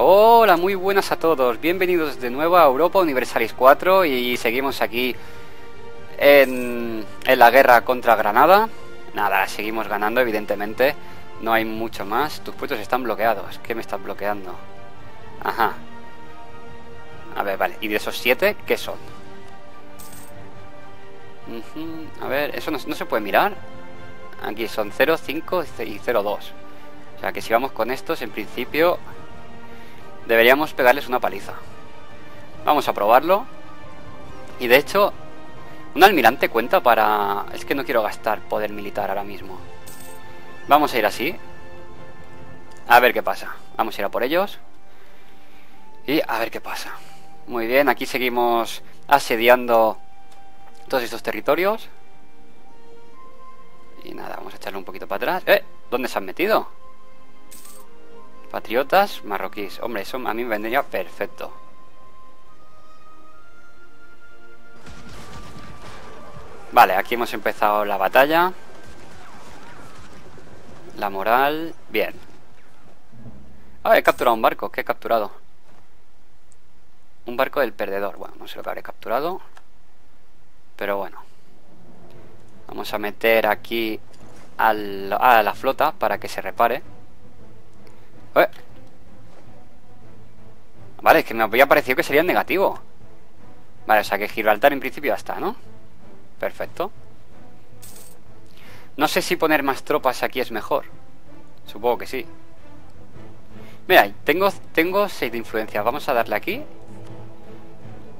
Hola, muy buenas a todos. Bienvenidos de nuevo a Europa Universalis 4 y seguimos aquí en, en la guerra contra Granada. Nada, seguimos ganando, evidentemente. No hay mucho más. Tus puestos están bloqueados. ¿Qué me estás bloqueando? Ajá. A ver, vale. ¿Y de esos siete, qué son? A ver, ¿eso no, no se puede mirar? Aquí son 0, 5 y 0, 2. O sea que si vamos con estos, en principio deberíamos pegarles una paliza. Vamos a probarlo. Y de hecho, un almirante cuenta para... Es que no quiero gastar poder militar ahora mismo. Vamos a ir así. A ver qué pasa. Vamos a ir a por ellos. Y a ver qué pasa. Muy bien, aquí seguimos asediando todos estos territorios. Y nada, vamos a echarle un poquito para atrás. ¡Eh! ¿Dónde se han metido? Patriotas marroquíes. Hombre, eso a mí me vendría perfecto. Vale, aquí hemos empezado la batalla. La moral... Bien. Ah, he capturado un barco. ¿Qué he capturado? Un barco del perdedor. Bueno, no sé lo que habré capturado. Pero bueno. Vamos a meter aquí a la flota para que se repare. Eh. Vale, es que me había parecido que sería negativo. Vale, o sea que Gibraltar en principio ya está, ¿no? Perfecto. No sé si poner más tropas aquí es mejor. Supongo que sí. Mira, tengo, tengo 6 de influencia. Vamos a darle aquí.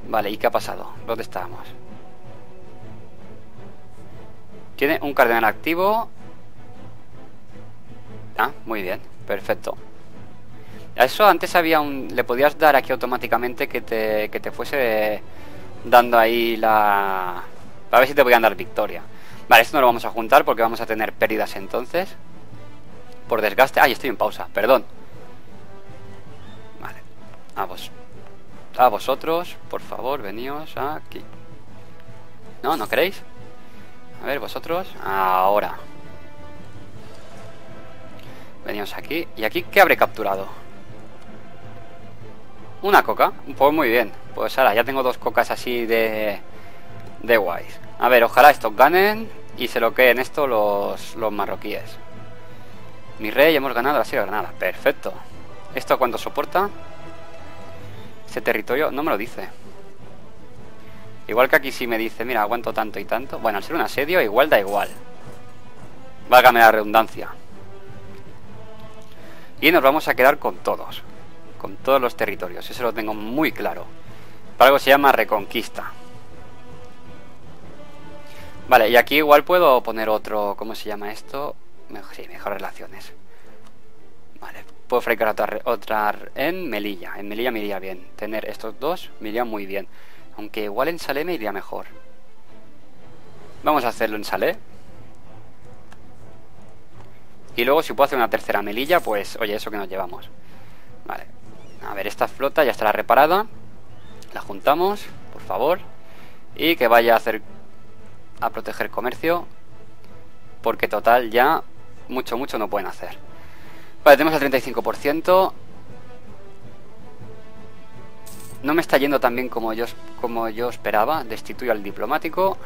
Vale, ¿y qué ha pasado? ¿Dónde estábamos? Tiene un cardenal activo. Ah, muy bien, perfecto. A eso antes había un... Le podías dar aquí automáticamente que te, que te fuese dando ahí la... A ver si te podían dar victoria. Vale, esto no lo vamos a juntar porque vamos a tener pérdidas entonces. Por desgaste. Ay, estoy en pausa, perdón. Vale. A vos. A vosotros, por favor, veníos aquí. ¿No? ¿No queréis? A ver, vosotros. Ahora. Venimos aquí. ¿Y aquí qué habré capturado? Una coca. Pues muy bien. Pues ahora ya tengo dos cocas así de... De guays. A ver, ojalá estos ganen y se lo queden esto los, los marroquíes. Mi rey, hemos ganado la Sierra Granada. Perfecto. ¿Esto cuánto soporta? Ese territorio no me lo dice. Igual que aquí sí me dice, mira, aguanto tanto y tanto. Bueno, al ser un asedio, igual da igual. Válgame la redundancia. Y nos vamos a quedar con todos. Con todos los territorios. Eso lo tengo muy claro. Para algo se llama reconquista. Vale, y aquí igual puedo poner otro... ¿Cómo se llama esto? Mejor, sí, mejor relaciones. Vale, puedo fabricar otra, otra en Melilla. En Melilla me iría bien. Tener estos dos me iría muy bien. Aunque igual en Salé me iría mejor. Vamos a hacerlo en Salé. Y luego si puedo hacer una tercera melilla, pues oye, eso que nos llevamos. Vale. A ver, esta flota ya estará reparada. La juntamos, por favor. Y que vaya a hacer... A proteger comercio. Porque total ya... Mucho, mucho no pueden hacer. Vale, tenemos el 35%. No me está yendo tan bien como yo, como yo esperaba. Destituyo al diplomático.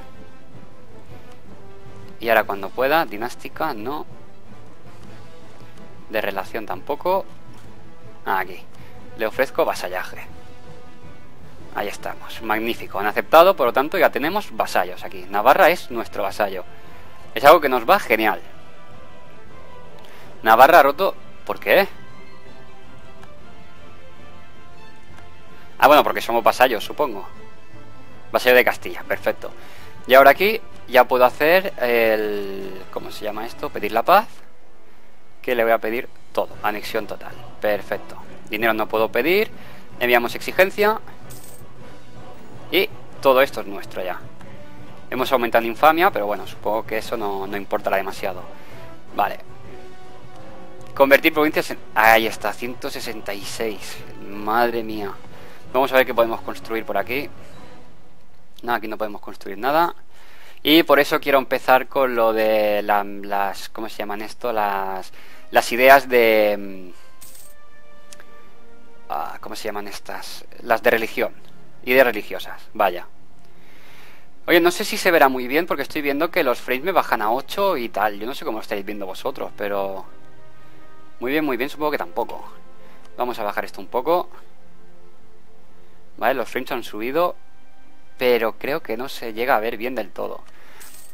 Y ahora cuando pueda, dinástica, no. De relación tampoco. Aquí. Le ofrezco vasallaje. Ahí estamos. Magnífico. Han aceptado, por lo tanto ya tenemos vasallos aquí. Navarra es nuestro vasallo. Es algo que nos va genial. Navarra ha roto... ¿Por qué? Ah, bueno, porque somos vasallos, supongo. Vasallo de Castilla, perfecto. Y ahora aquí ya puedo hacer el... ¿Cómo se llama esto? Pedir la paz. Que le voy a pedir todo. Anexión total. Perfecto. Dinero no puedo pedir. Enviamos exigencia. Y todo esto es nuestro ya. Hemos aumentado infamia, pero bueno, supongo que eso no, no importará demasiado. Vale. Convertir provincias en... Ahí está, 166. Madre mía. Vamos a ver qué podemos construir por aquí. No, aquí no podemos construir nada. Y por eso quiero empezar con lo de las... ¿Cómo se llaman esto? Las, las ideas de... ¿Cómo se llaman estas? Las de religión. Y de religiosas, vaya. Oye, no sé si se verá muy bien porque estoy viendo que los frames me bajan a 8 y tal. Yo no sé cómo lo estáis viendo vosotros, pero... Muy bien, muy bien, supongo que tampoco. Vamos a bajar esto un poco. Vale, los frames han subido, pero creo que no se llega a ver bien del todo.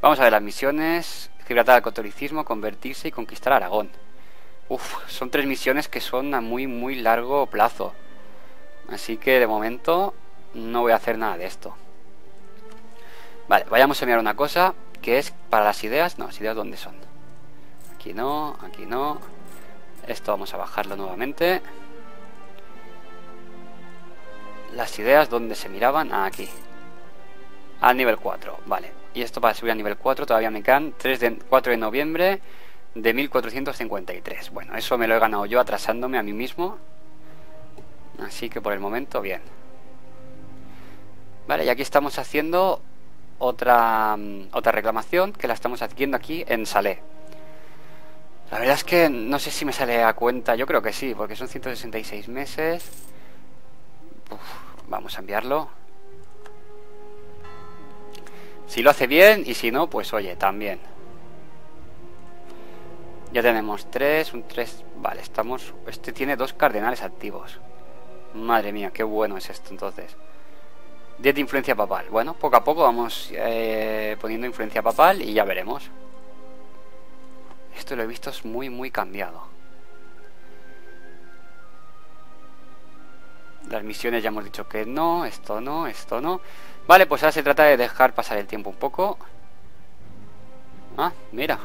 Vamos a ver las misiones. Gibraltar al catolicismo, convertirse y conquistar Aragón. Uf, son tres misiones que son a muy, muy largo plazo. Así que de momento no voy a hacer nada de esto. Vale, vayamos a mirar una cosa que es para las ideas. No, las ideas dónde son. Aquí no, aquí no. Esto vamos a bajarlo nuevamente. Las ideas donde se miraban. Ah, aquí. Al nivel 4, vale. Y esto para subir a nivel 4 todavía me quedan 3 de, 4 de noviembre de 1453. Bueno, eso me lo he ganado yo atrasándome a mí mismo. Así que por el momento, bien. Vale, y aquí estamos haciendo otra, mm, otra reclamación que la estamos adquiriendo aquí en Salé. La verdad es que no sé si me sale a cuenta, yo creo que sí, porque son 166 meses. vamos a enviarlo. Si lo hace bien y si no, pues oye, también. Ya tenemos tres, un tres... Vale, estamos... Este tiene dos cardenales activos. Madre mía, qué bueno es esto entonces. 10 de influencia papal. Bueno, poco a poco vamos eh, poniendo influencia papal y ya veremos. Esto lo he visto es muy, muy cambiado. Las misiones ya hemos dicho que no, esto no, esto no. Vale, pues ahora se trata de dejar pasar el tiempo un poco. Ah, mira.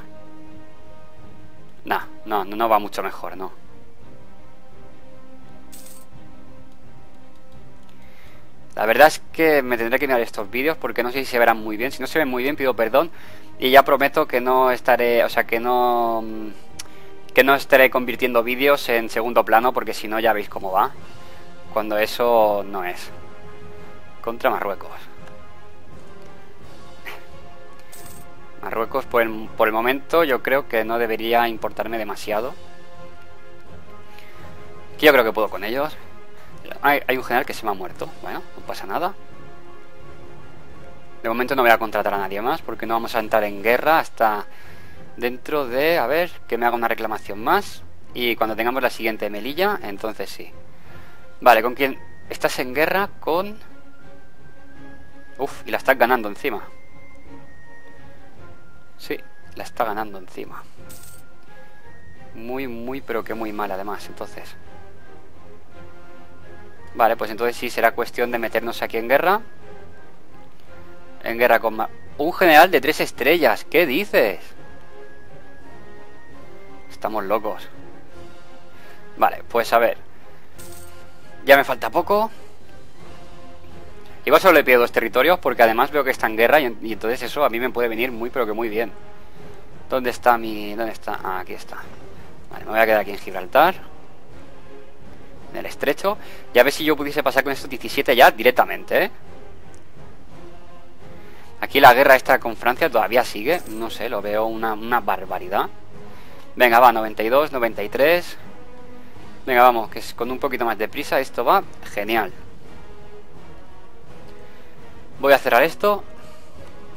Nah, no, no va mucho mejor, no. La verdad es que me tendré que mirar estos vídeos porque no sé si se verán muy bien. Si no se ven muy bien, pido perdón. Y ya prometo que no estaré, o sea, que no que no estaré convirtiendo vídeos en segundo plano porque si no ya veis cómo va. Cuando eso no es. Contra Marruecos. Marruecos por el, momento yo creo que no debería importarme demasiado. yo creo que puedo con ellos. Hay, un general que se me ha muerto. Bueno, no pasa nada. De momento no voy a contratar a nadie más porque no vamos a entrar en guerra hasta dentro de, a ver, que me haga una reclamación más. Y cuando tengamos la siguiente Melilla, entonces sí. Vale, ¿con quién? Estás en guerra con... Uf, y la estás ganando encima. Sí, la está ganando encima. Muy, muy, pero que muy mal además, entonces. Vale, pues entonces sí será cuestión de meternos aquí en guerra. En guerra con... Un general de tres estrellas, ¿qué dices? Estamos locos. Vale, pues a ver. Ya me falta poco. Igual solo le pido dos territorios porque además veo que está en guerra y, entonces eso a mí me puede venir muy pero que muy bien. ¿Dónde está mi...? ¿Dónde está? Ah, aquí está. Vale, me voy a quedar aquí en Gibraltar. En el estrecho. Y a ver si yo pudiese pasar con estos 17 ya directamente, ¿eh? Aquí la guerra esta con Francia todavía sigue. No sé, lo veo una, una barbaridad. Venga, va, 92, 93. Venga, vamos, que es con un poquito más de prisa esto va genial. Voy a cerrar esto.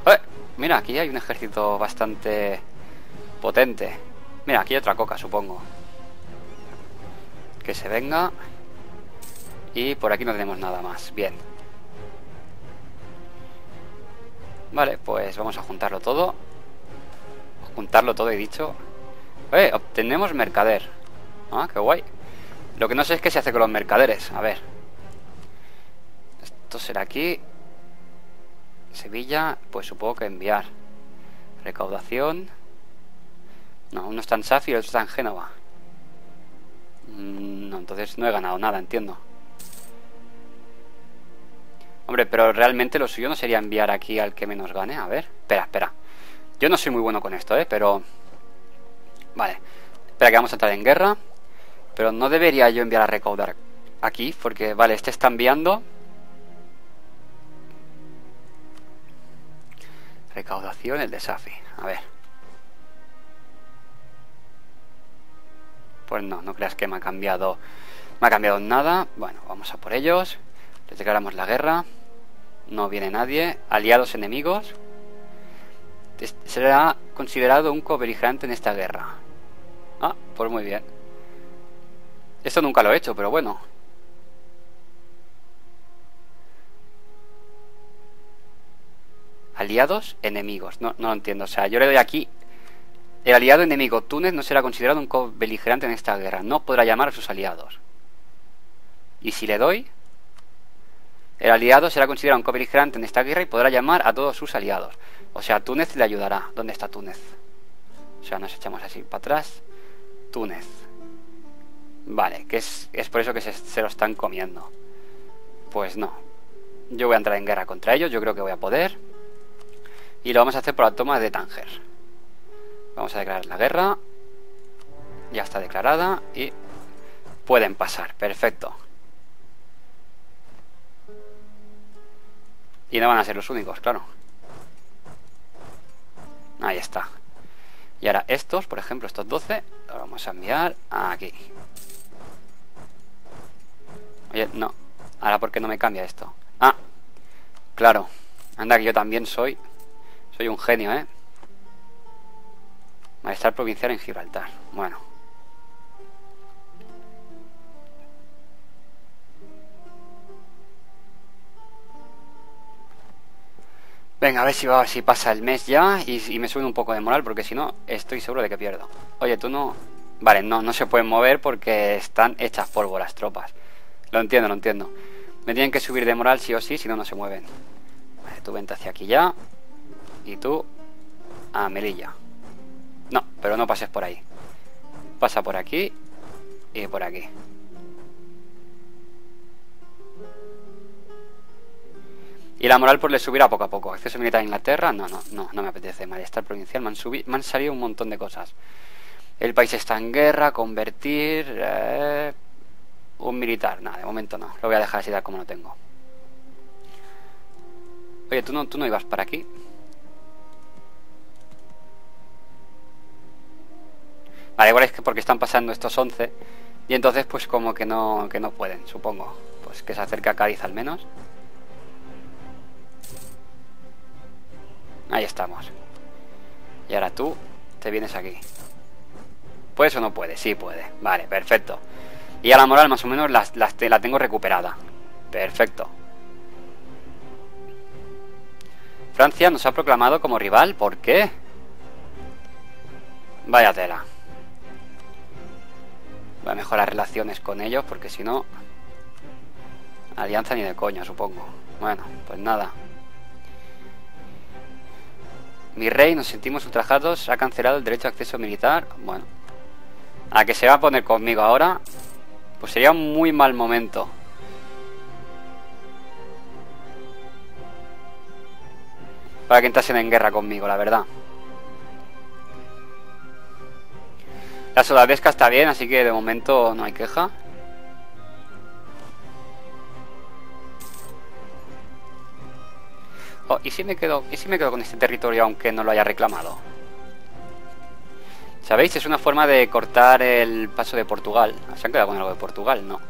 ¡Eh! Mira, aquí hay un ejército bastante potente. Mira, aquí hay otra coca, supongo. Que se venga. Y por aquí no tenemos nada más. Bien. Vale, pues vamos a juntarlo todo. Juntarlo todo, he dicho. ¡Eh! Obtenemos mercader. Ah, qué guay. Lo que no sé es qué se hace con los mercaderes. A ver. Esto será aquí. Sevilla, pues supongo que enviar. Recaudación. No, uno está en Safi y el otro está en Génova. Mm, no, entonces no he ganado nada, entiendo. Hombre, pero realmente lo suyo no sería enviar aquí al que menos gane. A ver, espera, espera. Yo no soy muy bueno con esto, ¿eh? Pero... Vale. Espera que vamos a entrar en guerra. Pero no debería yo enviar a recaudar aquí, porque, vale, este está enviando Recaudación, el desafío. A ver. Pues no, no creas que me ha cambiado No ha cambiado nada. Bueno, vamos a por ellos. Les declaramos la guerra. No viene nadie. Aliados enemigos. Será considerado un cobeligerante en esta guerra. Ah, pues muy bien. Esto nunca lo he hecho, pero bueno. Aliados, enemigos. No, no lo entiendo. O sea, yo le doy aquí. El aliado enemigo Túnez no será considerado un co-beligerante en esta guerra. No podrá llamar a sus aliados. Y si le doy, el aliado será considerado un co-beligerante en esta guerra y podrá llamar a todos sus aliados. O sea, Túnez le ayudará. ¿Dónde está Túnez? O sea, nos echamos así para atrás. Túnez. Vale, que es, es por eso que se, se lo están comiendo. Pues no. Yo voy a entrar en guerra contra ellos. Yo creo que voy a poder. Y lo vamos a hacer por la toma de Tánger. Vamos a declarar la guerra. Ya está declarada y pueden pasar. Perfecto. Y no van a ser los únicos, claro. Ahí está. Y ahora estos, por ejemplo, estos 12, los vamos a enviar aquí. Oye, no. Ahora, ¿por qué no me cambia esto? Ah, claro. Anda, que yo también soy soy un genio, ¿eh? Malestar provincial en Gibraltar. Bueno. Venga, a ver si, va, si pasa el mes ya y, me sube un poco de moral, porque si no, estoy seguro de que pierdo. Oye, tú no... Vale, no, no se pueden mover porque están hechas polvo las tropas. Lo entiendo, lo entiendo. Me tienen que subir de moral sí o sí, si no, no se mueven. Vale, tú vente hacia aquí ya. Y tú a Melilla. No, pero no pases por ahí. Pasa por aquí y por aquí. Y la moral pues le subirá poco a poco. Acceso militar a Inglaterra, no, no, no, no me apetece. Malestar provincial, me han, me han salido un montón de cosas. El país está en guerra, convertir... Eh, un militar, nada, de momento no. Lo voy a dejar así tal como lo tengo. Oye, ¿tú no, tú no ibas para aquí? Vale, igual es que porque están pasando estos 11 y entonces pues como que no, que no pueden, supongo. Pues que se acerque a Cádiz al menos. Ahí estamos. Y ahora tú te vienes aquí. ¿Puedes o no puedes? Sí puede. Vale, perfecto. Y a la moral más o menos la, la tengo recuperada. Perfecto. Francia nos ha proclamado como rival. ¿Por qué? Vaya tela. Voy a mejorar relaciones con ellos porque si no... Alianza ni de coña, supongo. Bueno, pues nada. Mi rey, nos sentimos ultrajados, ha cancelado el derecho a acceso militar. Bueno. A que se va a poner conmigo ahora, pues sería un muy mal momento. Para que entrasen en guerra conmigo, la verdad. La soldadesca está bien, así que de momento no hay queja. Oh, ¿y si me quedo, y si me quedo con este territorio aunque no lo haya reclamado? ¿Sabéis? Es una forma de cortar el paso de Portugal. ¿Se han quedado con algo de Portugal? No.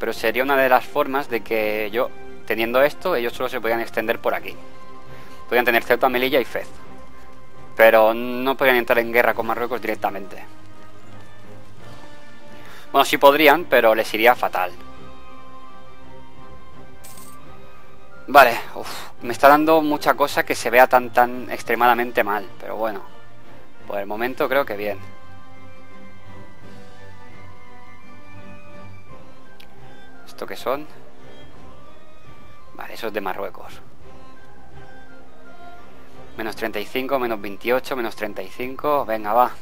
Pero sería una de las formas de que yo, teniendo esto, ellos solo se podían extender por aquí. Podían tener Ceuta, Melilla y Fez. Pero no podrían entrar en guerra con Marruecos directamente. Bueno, sí podrían, pero les iría fatal. Vale, me está dando mucha cosa que se vea tan tan extremadamente mal, pero bueno, por el momento creo que bien. ¿Esto qué son? Vale, eso es de Marruecos. Menos 35, menos 28, menos 35. Venga, va.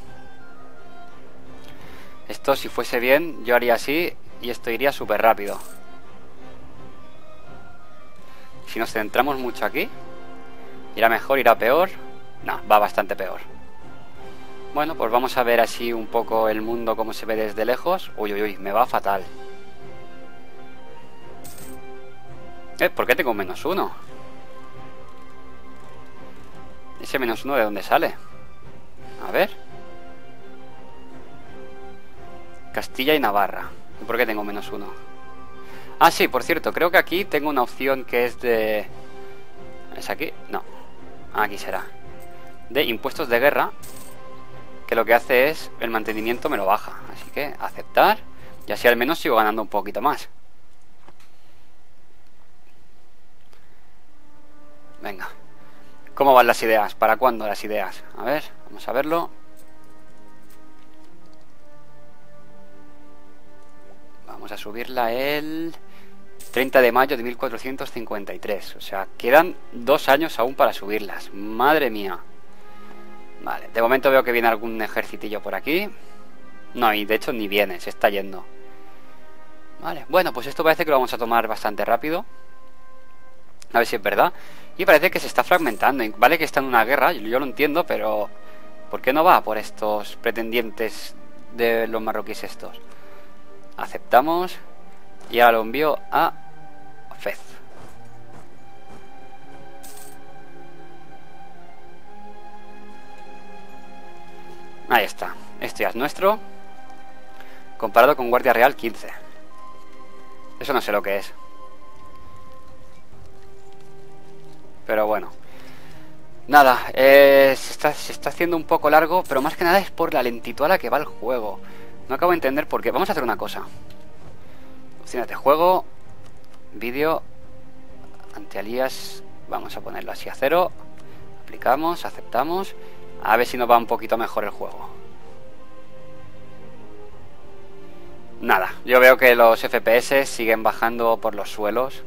Esto, si fuese bien, yo haría así y esto iría súper rápido. Si nos centramos mucho aquí, ¿irá mejor, irá peor? No, va bastante peor. Bueno, pues vamos a ver así un poco el mundo como se ve desde lejos. Uy, uy, uy, me va fatal. Eh, ¿por qué tengo menos uno? Menos uno de dónde sale. A ver. Castilla y Navarra. ¿Y por qué tengo menos uno? Ah, sí, por cierto, creo que aquí tengo una opción que es de... ¿Es aquí? No. Aquí será. De impuestos de guerra. Que lo que hace es... El mantenimiento me lo baja. Así que aceptar. Y así al menos sigo ganando un poquito más. Venga. ¿Cómo van las ideas? ¿Para cuándo las ideas? A ver, vamos a verlo. Vamos a subirla el 30 de mayo de 1453. O sea, quedan dos años aún para subirlas. Madre mía. Vale, de momento veo que viene algún ejercitillo por aquí. No, y de hecho ni viene, se está yendo. Vale, bueno, pues esto parece que lo vamos a tomar bastante rápido. A ver si es verdad. Y parece que se está fragmentando. Vale que está en una guerra, yo lo entiendo, pero... ¿Por qué no va por estos pretendientes de los marroquíes estos? Aceptamos. Y ahora lo envío a Fez. Ahí está. Este ya es nuestro. Comparado con Guardia Real 15. Eso no sé lo que es. Pero bueno. Nada, eh, se, está, está, haciendo un poco largo, pero más que nada es por la lentitud a la que va el juego. No acabo de entender por qué. Vamos a hacer una cosa. Opciones de juego, vídeo, antialías, vamos a ponerlo así a cero. Aplicamos, aceptamos. A ver si nos va un poquito mejor el juego. Nada, yo veo que los FPS siguen bajando por los suelos.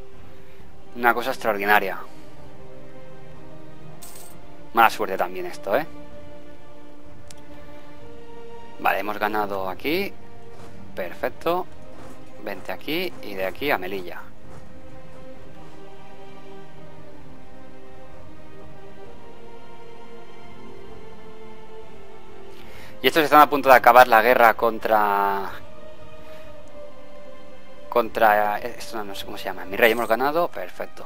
Una cosa extraordinaria. Mala suerte también esto, ¿eh? Vale, hemos ganado aquí. Perfecto. Vente aquí y de aquí a Melilla. Y estos están a punto de acabar la guerra contra... Contra... Esto no sé cómo se llama. Mi rey hemos ganado. Perfecto.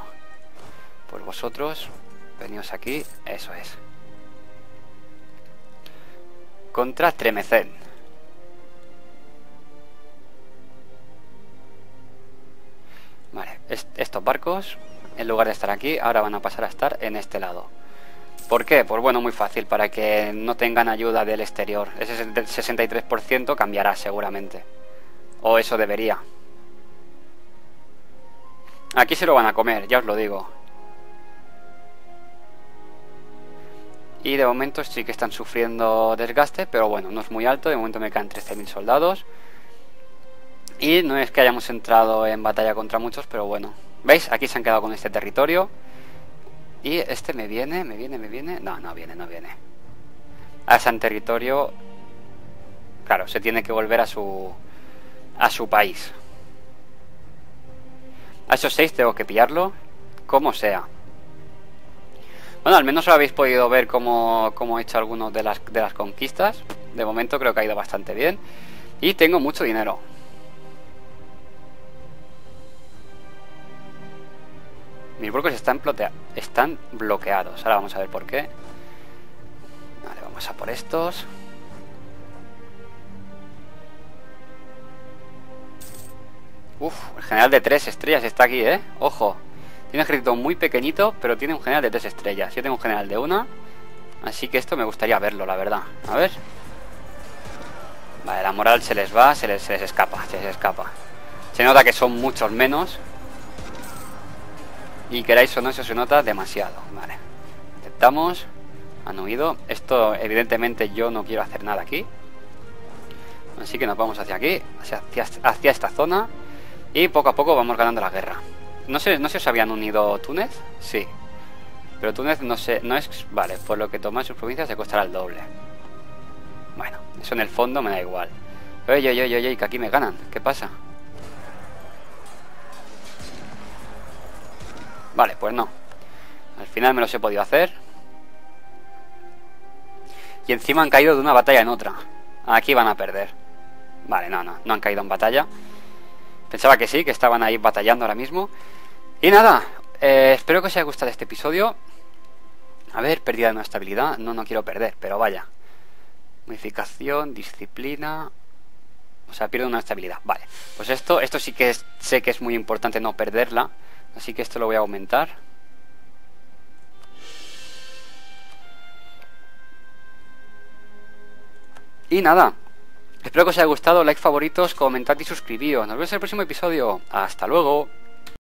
Pues vosotros Venimos aquí, eso es. Contra Tremecén. Vale, estos barcos, en lugar de estar aquí, ahora van a pasar a estar en este lado. ¿Por qué? Pues bueno, muy fácil, para que no tengan ayuda del exterior. Ese 63% cambiará seguramente. O eso debería. Aquí se lo van a comer, ya os lo digo. Y de momento sí que están sufriendo desgaste, pero bueno, no es muy alto. De momento me quedan 13.000 soldados. Y no es que hayamos entrado en batalla contra muchos, pero bueno. ¿Veis? Aquí se han quedado con este territorio. Y este me viene, me viene, me viene. No, no viene, no viene. A ese territorio. Claro, se tiene que volver a su. a su país. A esos seis tengo que pillarlo. Como sea. Bueno, al menos habéis podido ver cómo, he hecho algunas de las, de las conquistas. De momento creo que ha ido bastante bien. Y tengo mucho dinero. Mis brokers están, están bloqueados. Ahora vamos a ver por qué. Vale, vamos a por estos. Uf, el general de tres estrellas está aquí, ¿eh? Ojo. Tiene un ejército muy pequeñito, pero tiene un general de tres estrellas. Yo tengo un general de una. Así que esto me gustaría verlo, la verdad. A ver. Vale, la moral se les va, se les, escapa, se les escapa. Se nota que son muchos menos. Y queráis o no, eso se nota demasiado. Vale. Aceptamos. Han huido. Esto, evidentemente, yo no quiero hacer nada aquí. Así que nos vamos hacia aquí, hacia, hacia esta zona. Y poco a poco vamos ganando la guerra. No sé, no sé si habían unido Túnez. Sí. Pero Túnez no sé, no es... Vale, por lo que toma sus provincias se costará el doble. Bueno, eso en el fondo me da igual. Oye, oye, oye, oye, que aquí me ganan. ¿Qué pasa? Vale, pues no. Al final me los he podido hacer. Y encima han caído de una batalla en otra. Aquí van a perder. Vale, no, no, no han caído en batalla. Pensaba que sí, que estaban ahí batallando ahora mismo. Y nada, eh, espero que os haya gustado este episodio. A ver, pérdida de una estabilidad. No, no quiero perder, pero vaya. Modificación, disciplina. O sea, pierde una estabilidad. Vale. Pues esto, esto sí que sé que es muy importante no perderla. Así que esto lo voy a aumentar. Y nada. Espero que os haya gustado. Like, favoritos, comentad y suscribíos. Nos vemos en el próximo episodio. Hasta luego.